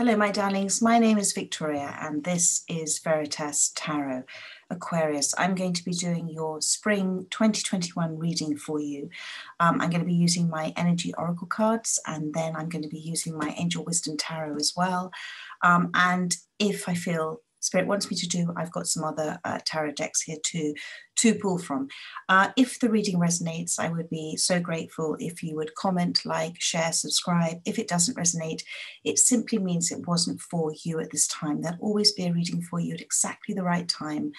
Hello, my darlings. My name is Victoria, and this is Veritas Tarot Aquarius. I'm going to be doing your spring 2021 reading for you. Um, I'm going to be using my energy oracle cards, and then I'm going to be using my angel wisdom tarot as well. Um, and if I feel Spirit wants me to do, I've got some other uh, tarot decks here to, to pull from. Uh, if the reading resonates, I would be so grateful if you would comment, like, share, subscribe. If it doesn't resonate, it simply means it wasn't for you at this time. There'll always be a reading for you at exactly the right time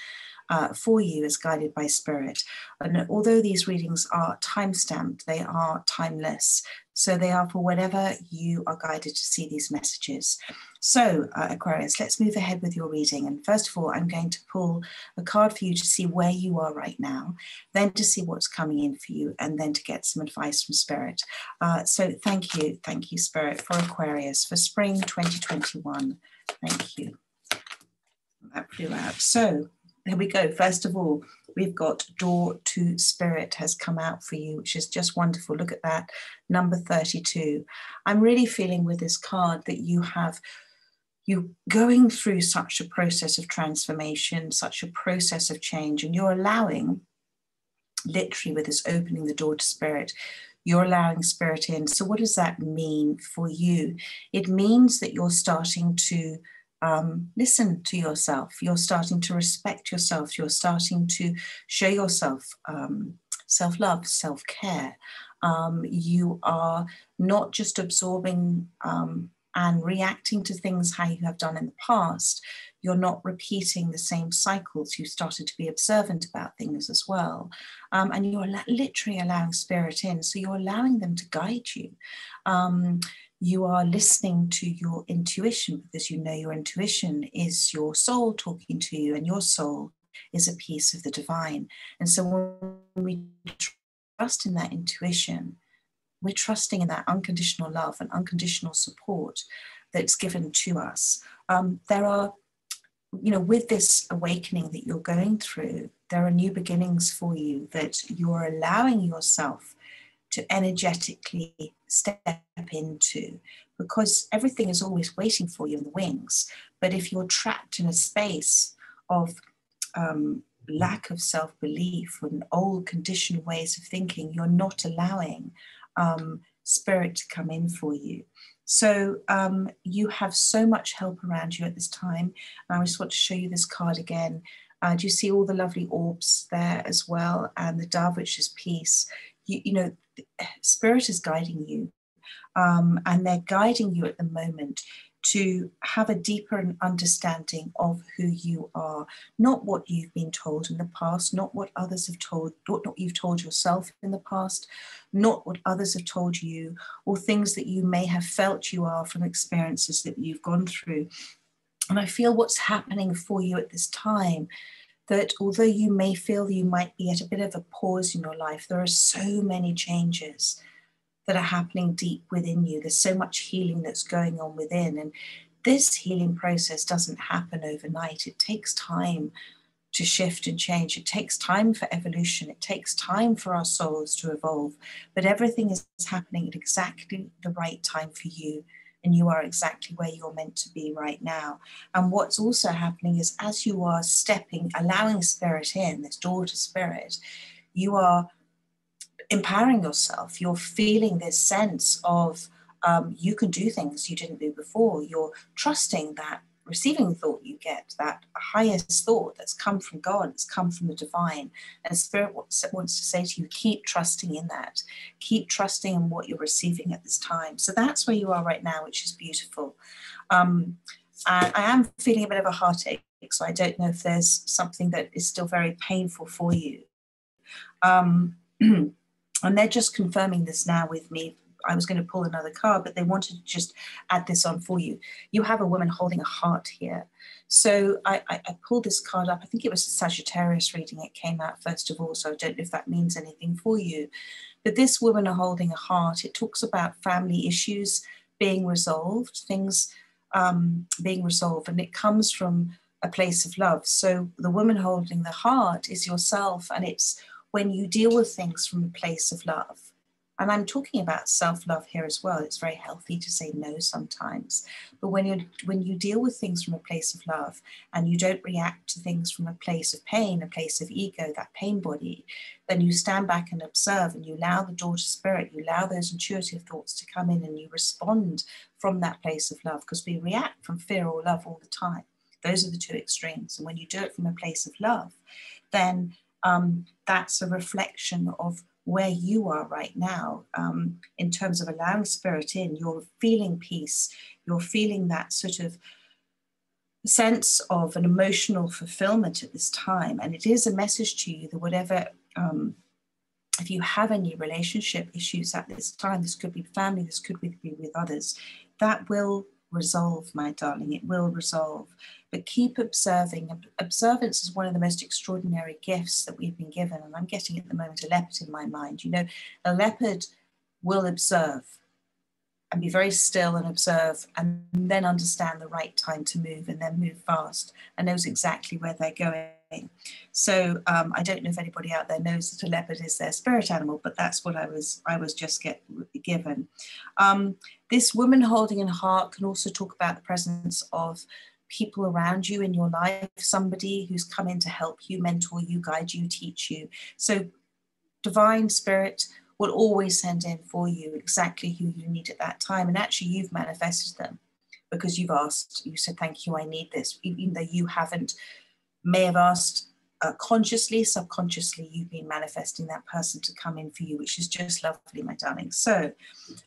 uh, for you as guided by spirit. And although these readings are time stamped, they are timeless. So they are for whatever you are guided to see these messages. So, uh, Aquarius, let's move ahead with your reading. And first of all, I'm going to pull a card for you to see where you are right now, then to see what's coming in for you, and then to get some advice from Spirit. Uh, so, thank you, thank you, Spirit, for Aquarius for spring 2021. Thank you. That flew out. So, here we go. First of all, we've got Door to Spirit has come out for you, which is just wonderful. Look at that, number 32. I'm really feeling with this card that you have you going through such a process of transformation, such a process of change, and you're allowing, literally with this opening the door to spirit, you're allowing spirit in. So, what does that mean for you? It means that you're starting to um, listen to yourself. You're starting to respect yourself. You're starting to show yourself um, self love, self care. Um, you are not just absorbing um, and reacting to things how you have done in the past. You're not repeating the same cycles. You started to be observant about things as well. Um, and you're literally allowing spirit in. So you're allowing them to guide you. You are listening to your intuition because you know your intuition is your soul talking to you, and your soul is a piece of the divine. And so when we trust in that intuition, we're trusting in that unconditional love and unconditional support that's given to us. Um, there are, you know, with this awakening that you're going through, there are new beginnings for you that you're allowing yourself to energetically step into because everything is always waiting for you in the wings. But if you're trapped in a space of um, lack of self belief and old conditioned ways of thinking, you're not allowing um, spirit to come in for you. So um, you have so much help around you at this time. And I just want to show you this card again. Uh, do you see all the lovely orbs there as well? And the dove, which is peace. You, you know, spirit is guiding you. Um, and they're guiding you at the moment to have a deeper understanding of who you are, not what you've been told in the past, not what others have told, not what you've told yourself in the past, not what others have told you, or things that you may have felt you are from experiences that you've gone through. And I feel what's happening for you at this time that although you may feel you might be at a bit of a pause in your life, there are so many changes that are happening deep within you. There's so much healing that's going on within. And this healing process doesn't happen overnight, it takes time to shift and change. It takes time for evolution, it takes time for our souls to evolve. But everything is happening at exactly the right time for you. And you are exactly where you're meant to be right now. And what's also happening is as you are stepping, allowing spirit in, this door to spirit, you are empowering yourself. You're feeling this sense of um, you can do things you didn't do before. You're trusting that receiving thought you get, that highest thought that's come from God, that's come from the divine. And Spirit wants, wants to say to you, keep trusting in that. Keep trusting in what you're receiving at this time. So that's where you are right now, which is beautiful. Um, I, I am feeling a bit of a heartache, so I don't know if there's something that is still very painful for you. Um, and they're just confirming this now with me. I was going to pull another card, but they wanted to just add this on for you. You have a woman holding a heart here. So I, I, I pulled this card up. I think it was a Sagittarius reading. It came out first of all, so I don't know if that means anything for you. But this woman holding a heart, it talks about family issues being resolved, things um, being resolved, and it comes from a place of love. So the woman holding the heart is yourself, and it's when you deal with things from a place of love And I'm talking about self-love here as well. It's very healthy to say no sometimes. But when you when you deal with things from a place of love and you don't react to things from a place of pain, a place of ego, that pain body, then you stand back and observe and you allow the door to spirit, you allow those intuitive thoughts to come in and you respond from that place of love because we react from fear or love all the time. Those are the two extremes. And when you do it from a place of love, then um, that's a reflection of where you are right now um, in terms of allowing spirit in. You're feeling peace, you're feeling that sort of sense of an emotional fulfillment at this time. And it is a message to you that whatever, um, if you have any relationship issues at this time, this could be family, this could be with others, that will resolve, my darling, it will resolve but keep observing. Observance is one of the most extraordinary gifts that we've been given. And I'm getting at the moment a leopard in my mind. You know, a leopard will observe and be very still and observe and then understand the right time to move and then move fast and knows exactly where they're going. So um, I don't know if anybody out there knows that a leopard is their spirit animal, but that's what I was I was just get given. Um, this woman holding a heart can also talk about the presence of people around you in your life, somebody who's come in to help you, mentor you, guide you, teach you. So, divine spirit will always send in for you exactly who you need at that time. And actually, you've manifested them because you've asked, you said, Thank you, I need this, even though you haven't, may have asked uh, consciously, subconsciously, you've been manifesting that person to come in for you, which is just lovely, my darling. So,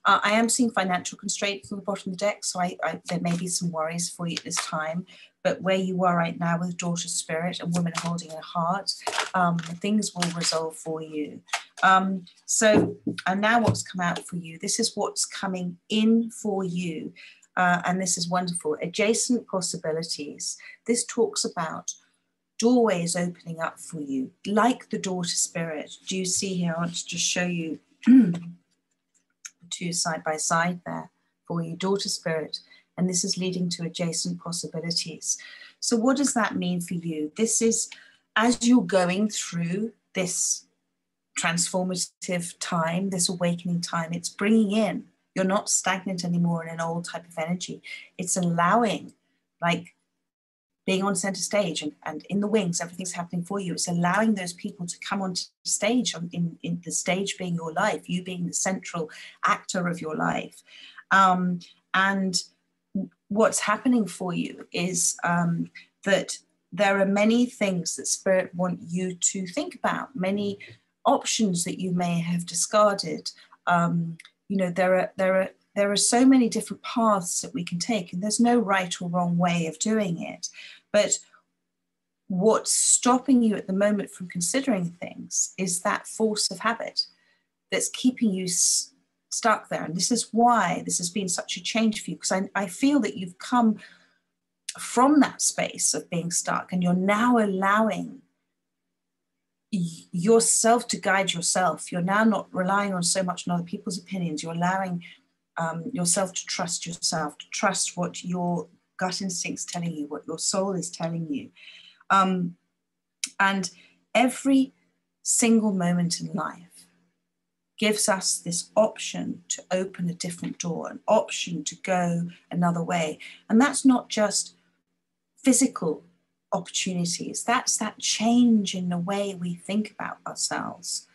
uh, I am seeing financial constraints on the bottom of the deck, so I, I, there may be some worries for you at this time. But where you are right now with door to spirit and woman holding a heart, um, things will resolve for you. Um, so, and now what's come out for you? This is what's coming in for you. Uh, and this is wonderful. Adjacent possibilities. This talks about doorways opening up for you, like the door to spirit. Do you see here? I want to just show you two side by side there for you, door to spirit. And this is leading to adjacent possibilities. So, what does that mean for you? This is as you're going through this transformative time, this awakening time, it's bringing in, you're not stagnant anymore in an old type of energy. It's allowing, like being on center stage and, and in the wings, everything's happening for you. It's allowing those people to come onto stage, on, in, in the stage being your life, you being the central actor of your life. Um, and what's happening for you is um, that there are many things that Spirit want you to think about, many options that you may have discarded. Um, you know, there are there are there are so many different paths that we can take, and there's no right or wrong way of doing it. But what's stopping you at the moment from considering things is that force of habit that's keeping you s- stuck there. And this is why this has been such a change for you, because I, I feel that you've come from that space of being stuck and you're now allowing yourself to guide yourself. You're now not relying on so much on other people's opinions. You're allowing um, yourself to trust yourself, to trust what your gut instinct's telling you, what your soul is telling you. Um, and every single moment in life gives us this option to open a different door, an option to go another way. And that's not just physical opportunities, that's that change in the way we think about ourselves.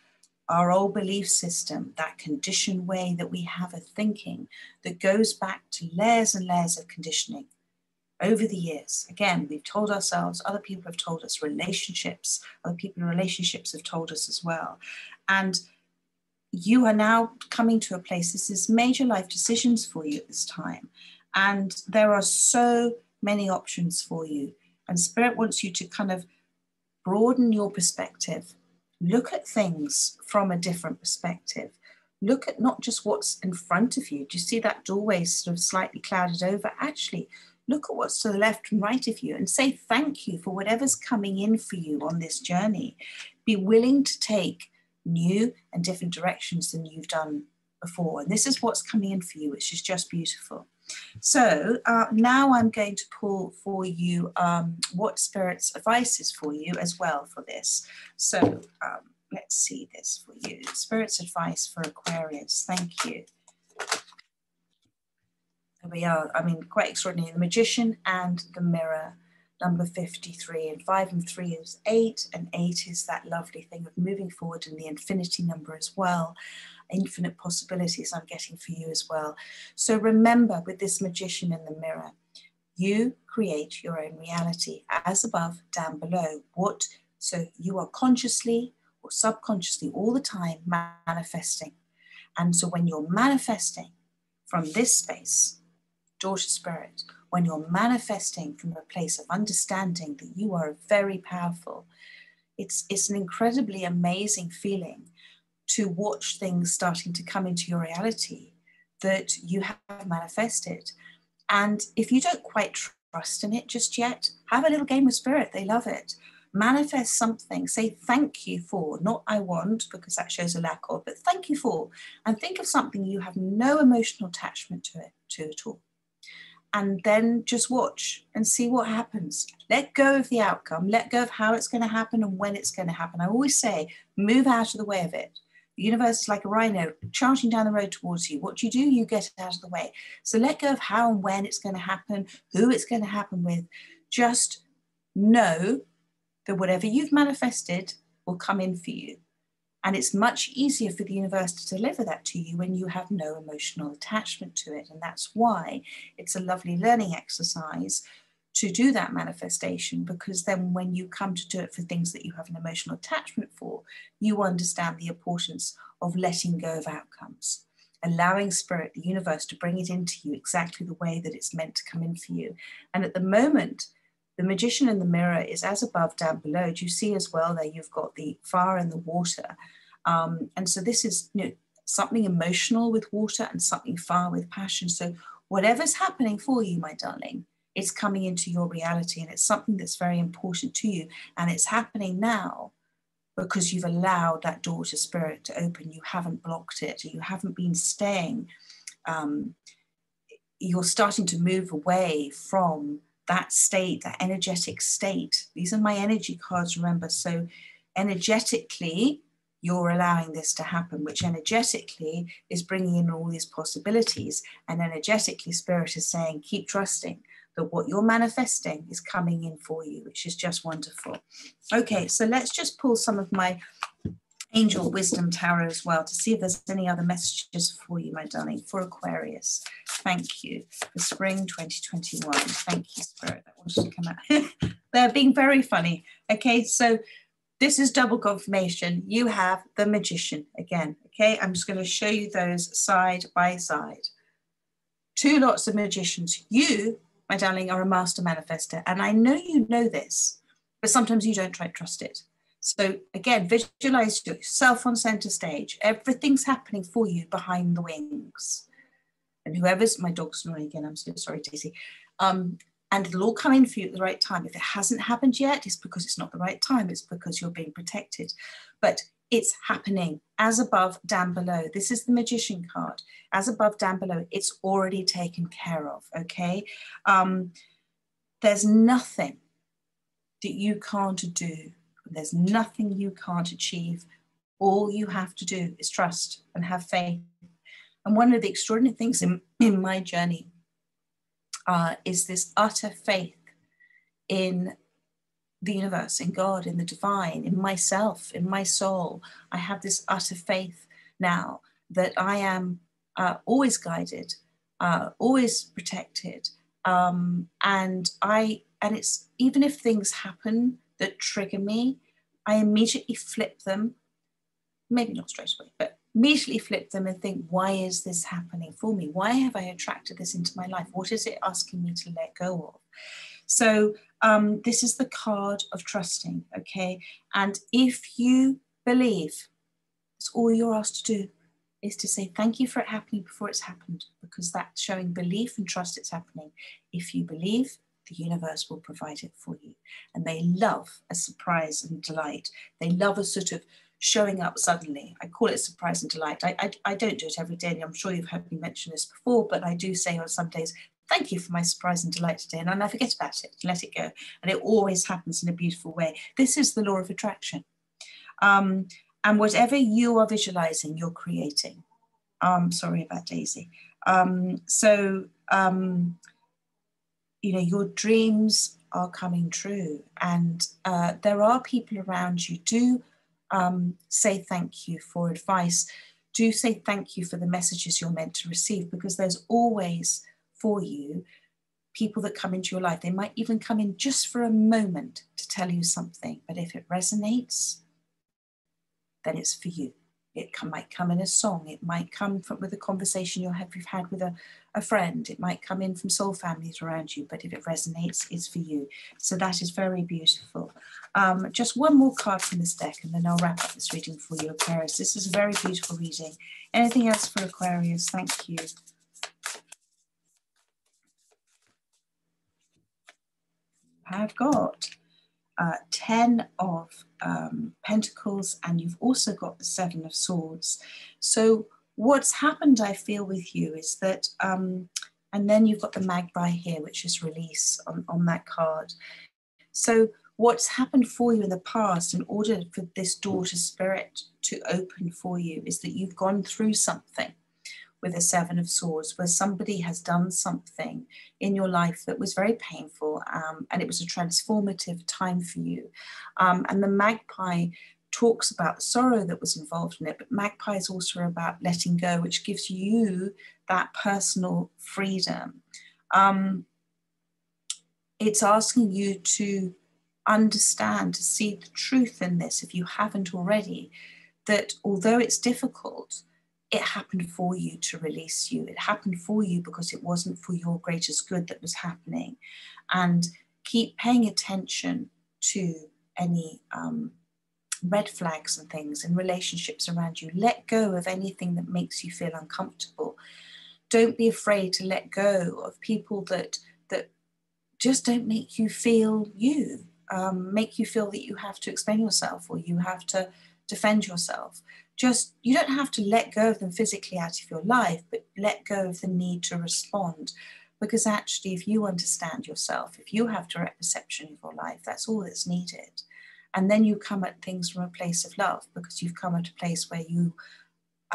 Our old belief system, that conditioned way that we have of thinking that goes back to layers and layers of conditioning over the years. Again, we've told ourselves, other people have told us, relationships, other people in relationships have told us as well. And you are now coming to a place, this is major life decisions for you at this time. And there are so many options for you. And Spirit wants you to kind of broaden your perspective, look at things from a different perspective. Look at not just what's in front of you. Do you see that doorway sort of slightly clouded over? Actually, look at what's to the left and right of you and say thank you for whatever's coming in for you on this journey. Be willing to take new and different directions than you've done before. And this is what's coming in for you, which is just beautiful. So uh, now I'm going to pull for you um, what Spirit's advice is for you as well for this. So um, let's see this for you. Spirit's advice for Aquarius. Thank you. There we are. I mean, quite extraordinary. The Magician and the Mirror, number 53. And five and three is eight, and eight is that lovely thing of moving forward in the infinity number as well. Infinite possibilities I'm getting for you as well. So remember with this Magician in the Mirror, you create your own reality as above, down below. What so you are consciously or subconsciously all the time manifesting. And so when you're manifesting from this space, door to spirit, when you're manifesting from a place of understanding that you are very powerful, it's, it's an incredibly amazing feeling to watch things starting to come into your reality that you have manifested. And if you don't quite trust in it just yet, have a little game of spirit. They love it manifest something, say thank you for, not I want, because that shows a lack of, but thank you for, and think of something you have no emotional attachment to it to at all. And then just watch and see what happens. Let go of the outcome, let go of how it's going to happen and when it's going to happen. I always say, move out of the way of it. Universe is like a rhino charging down the road towards you. What you do? You get out of the way. So let go of how and when it's going to happen, who it's going to happen with. Just know that whatever you've manifested will come in for you. And it's much easier for the universe to deliver that to you when you have no emotional attachment to it. And that's why it's a lovely learning exercise to do that manifestation, because then when you come to do it for things that you have an emotional attachment for, you understand the importance of letting go of outcomes, allowing spirit, the universe, to bring it into you exactly the way that it's meant to come in for you. And at the moment, the magician in the mirror is as above, down below. Do you see as well there you've got the fire and the water? Um, and so this is you know, something emotional with water and something fire with passion. So whatever's happening for you, my darling, it's coming into your reality and it's something that's very important to you. And it's happening now because you've allowed that door to spirit to open. You haven't blocked it. You haven't been staying. Um, you're starting to move away from that state, that energetic state. These are my energy cards, remember. So, energetically, you're allowing this to happen, which energetically is bringing in all these possibilities. And energetically, Spirit is saying, keep trusting that what you're manifesting is coming in for you, which is just wonderful. Okay, so let's just pull some of my Angel Wisdom Tarot as well to see if there's any other messages for you, my darling, for Aquarius. Thank you for spring 2021. Thank you, Spirit. That to come out. They're being very funny. Okay, so this is double confirmation. You have the magician again. Okay, I'm just going to show you those side by side. Two lots of magicians. You, my darling, are a master manifester. And I know you know this, but sometimes you don't try to trust it. So again, visualize yourself on center stage. Everything's happening for you behind the wings. And whoever's my dog's snoring again, I'm so sorry, Daisy. Um, and it'll all come in for you at the right time. If it hasn't happened yet, it's because it's not the right time. It's because you're being protected. But it's happening as above, down below. This is the magician card. As above, down below. It's already taken care of. Okay. Um, there's nothing that you can't do there's nothing you can't achieve. All you have to do is trust and have faith. And one of the extraordinary things in, in my journey uh, is this utter faith in the universe, in God, in the divine, in myself, in my soul. I have this utter faith now that I am uh, always guided, uh, always protected, um, and I and it's even if things happen that trigger me, I immediately flip them, maybe not straight away, but immediately flip them and think, why is this happening for me? Why have I attracted this into my life? What is it asking me to let go of? So, um, this is the card of trusting, okay? And if you believe, it's all you're asked to do is to say thank you for it happening before it's happened, because that's showing belief and trust it's happening. If you believe, the universe will provide it for you. And they love a surprise and delight. They love a sort of showing up suddenly. I call it surprise and delight. I, I, I don't do it every day. And I'm sure you've heard me mention this before, but I do say on some days, thank you for my surprise and delight today. And I forget about it, let it go. And it always happens in a beautiful way. This is the law of attraction. Um, and whatever you are visualizing, you're creating. Um, sorry about Daisy. Um, so, um, you know, your dreams are coming true, and uh, there are people around you. Do um, say thank you for advice. Do say thank you for the messages you're meant to receive because there's always for you people that come into your life. They might even come in just for a moment to tell you something, but if it resonates, then it's for you. It can, might come in a song. It might come from, with a conversation you have, you've had with a, a friend. It might come in from soul families around you, but if it resonates, it's for you. So that is very beautiful. Um, just one more card from this deck, and then I'll wrap up this reading for you, Aquarius. This is a very beautiful reading. Anything else for Aquarius? Thank you. I've got uh, 10 of um, Pentacles, and you've also got the Seven of Swords. So, what's happened, I feel, with you is that, um, and then you've got the Magpie here, which is release on, on that card. So, what's happened for you in the past, in order for this door to spirit to open for you, is that you've gone through something with a Seven of Swords, where somebody has done something in your life that was very painful um, and it was a transformative time for you. Um, and the magpie talks about the sorrow that was involved in it, but magpie is also about letting go, which gives you that personal freedom. Um, it's asking you to understand, to see the truth in this, if you haven't already, that although it's difficult, it happened for you to release you. It happened for you because it wasn't for your greatest good that was happening. And keep paying attention to any um, red flags and things in relationships around you. Let go of anything that makes you feel uncomfortable. Don't be afraid to let go of people that that just don't make you feel you, um, make you feel that you have to explain yourself or you have to defend yourself just you don't have to let go of them physically out of your life but let go of the need to respond. Because actually if you understand yourself if you have direct perception of your life that's all that's needed. And then you come at things from a place of love because you've come at a place where you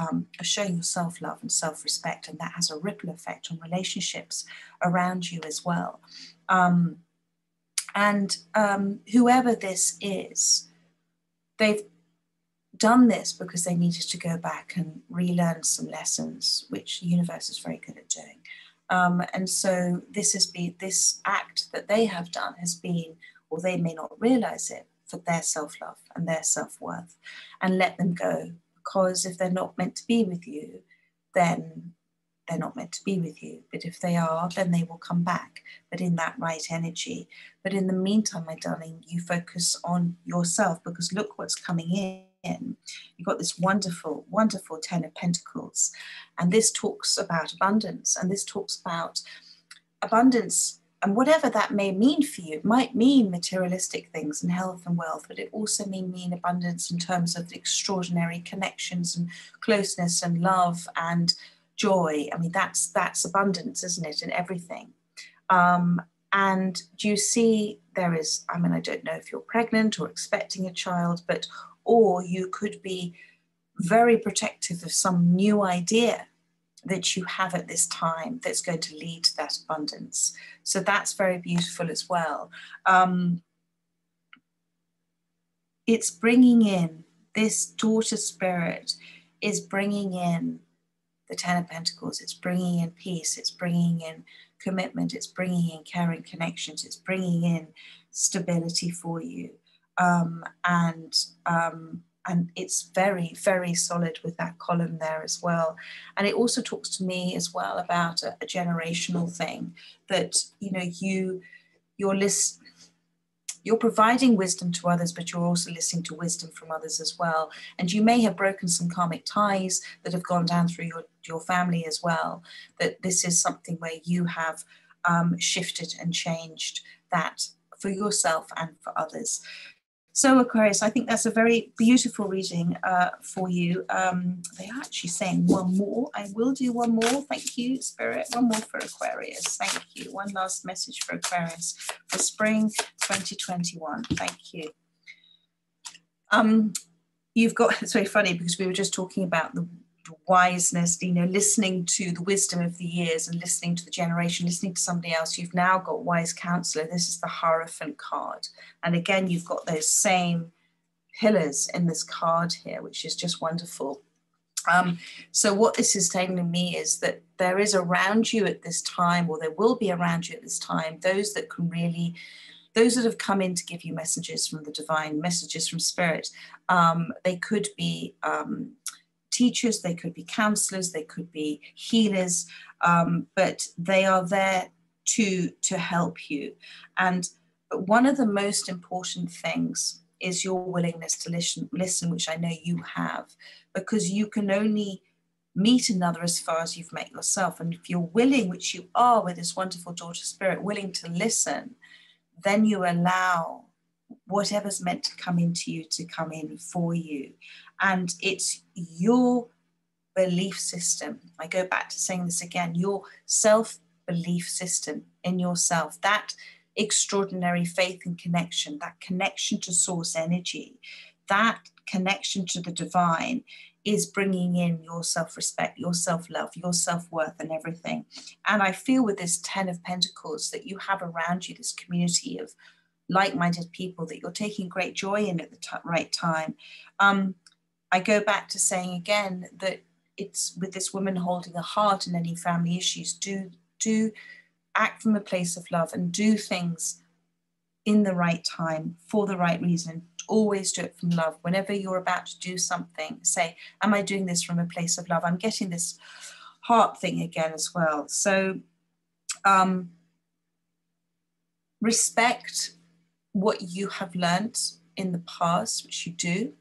um, are showing yourself love and self-respect and that has a ripple effect on relationships around you as well. Um, and um, whoever this is they've done this because they needed to go back and relearn some lessons, which the universe is very good at doing. Um, and so this has been this act that they have done has been, or they may not realize it, for their self-love and their self-worth, and let them go. Because if they're not meant to be with you, then they're not meant to be with you. But if they are, then they will come back, but in that right energy. But in the meantime, my darling, you focus on yourself because look what's coming in in, you've got this wonderful, wonderful Ten of Pentacles. And this talks about abundance and this talks about abundance and whatever that may mean for you, it might mean materialistic things and health and wealth, but it also may mean abundance in terms of the extraordinary connections and closeness and love and joy. I mean, that's that's abundance, isn't it, in everything. Um, and do you see there is, I mean, I don't know if you're pregnant or expecting a child, but or you could be very protective of some new idea that you have at this time that's going to lead to that abundance. So that's very beautiful as well. Um, it's bringing in this door to spirit is bringing in the Ten of Pentacles, it's bringing in peace, it's bringing in commitment, it's bringing in caring connections, it's bringing in stability for you um, and um, and it's very very solid with that column there as well. And it also talks to me as well about a, a generational thing that you know you you're list you're providing wisdom to others but you're also listening to wisdom from others as well. And you may have broken some karmic ties that have gone down through your your family as well that this is something where you have um, shifted and changed that for yourself and for others so, Aquarius, I think that's a very beautiful reading uh, for you. Um, they are actually saying one more. I will do one more. Thank you, Spirit. One more for Aquarius. Thank you. One last message for Aquarius for spring 2021. Thank you. Um, you've got it's very funny because we were just talking about the wiseness, you know, listening to the wisdom of the years and listening to the generation, listening to somebody else. You've now got wise counselor. This is the Hierophant card. And again, you've got those same pillars in this card here, which is just wonderful. Um, so what this is telling me is that there is around you at this time, or there will be around you at this time, those that can really, those that have come in to give you messages from the divine, messages from spirit. Um, they could be um, teachers, they could be counselors, they could be healers, um, but they are there to to help you. And one of the most important things is your willingness to listen, listen, which I know you have, because you can only meet another as far as you've met yourself. And if you're willing, which you are with this wonderful door to spirit, willing to listen, then you allow whatever's meant to come into you to come in for you. And it's your belief system. I go back to saying this again your self belief system in yourself, that extraordinary faith and connection, that connection to source energy, that connection to the divine is bringing in your self respect, your self love, your self worth, and everything. And I feel with this 10 of Pentacles that you have around you this community of like minded people that you're taking great joy in at the t- right time. Um, I go back to saying again that it's with this woman holding a heart and any family issues, do, do act from a place of love and do things in the right time for the right reason. Always do it from love. Whenever you're about to do something, say, Am I doing this from a place of love? I'm getting this heart thing again as well. So, um, respect what you have learnt in the past, which you do,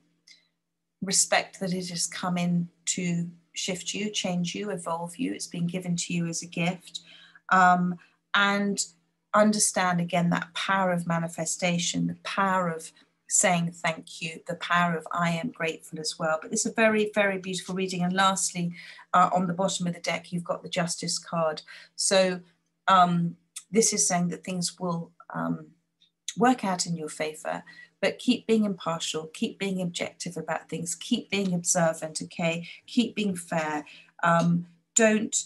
respect that it has come in to shift you, change you, evolve you. It's been given to you as a gift. Um, and understand again that power of manifestation, the power of saying thank you, the power of I am grateful as well. But it's a very, very beautiful reading. And lastly, uh, on the bottom of the deck, you've got the Justice card. So um, this is saying that things will um, work out in your favor, but keep being impartial, keep being objective about things, keep being observant, okay? Keep being fair. Um, don't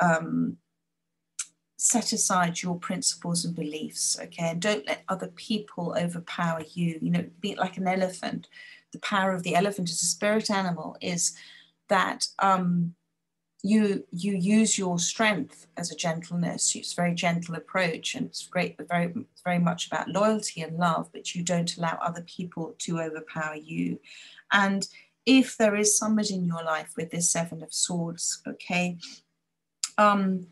um, set aside your principles and beliefs, okay? And don't let other people overpower you. You know, be like an elephant. The power of the elephant as a spirit animal is that um, you you use your strength as a gentleness. It's a very gentle approach and it's great very very much about loyalty and love but you don't allow other people to overpower you. And if there is somebody in your life with this seven of swords okay um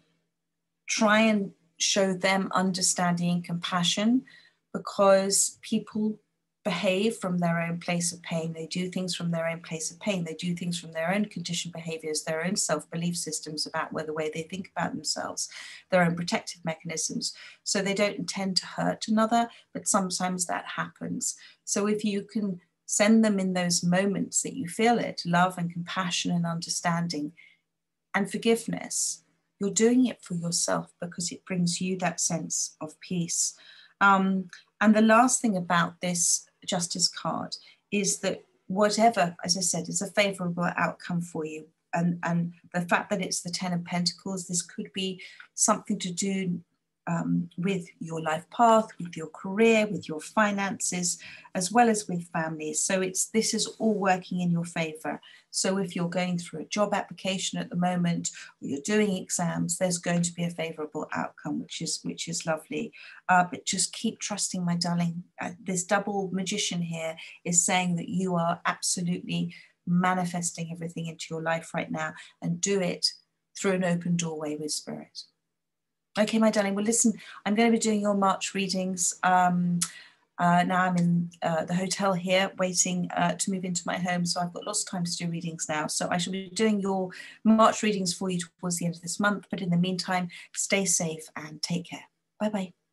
try and show them understanding and compassion because people behave from their own place of pain. They do things from their own place of pain. They do things from their own conditioned behaviors, their own self belief systems about where the way they think about themselves, their own protective mechanisms. So they don't intend to hurt another, but sometimes that happens. So if you can send them in those moments that you feel it love and compassion and understanding and forgiveness you're doing it for yourself because it brings you that sense of peace. Um, and the last thing about this justice card is that whatever, as I said, is a favorable outcome for you. And, and the fact that it's the Ten of Pentacles, this could be something to do um, with your life path, with your career, with your finances, as well as with families. So it's this is all working in your favor. So if you're going through a job application at the moment, or you're doing exams, there's going to be a favorable outcome, which is which is lovely. Uh, but just keep trusting, my darling. Uh, this double magician here is saying that you are absolutely manifesting everything into your life right now, and do it through an open doorway with spirit. Okay, my darling. Well, listen, I'm going to be doing your March readings. Um, uh, now I'm in uh, the hotel here waiting uh, to move into my home. So I've got lots of time to do readings now. So I shall be doing your March readings for you towards the end of this month. But in the meantime, stay safe and take care. Bye bye.